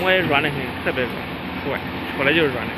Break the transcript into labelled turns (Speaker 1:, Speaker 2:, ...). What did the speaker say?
Speaker 1: 摸也软得很，特别软，对，出来就是软的。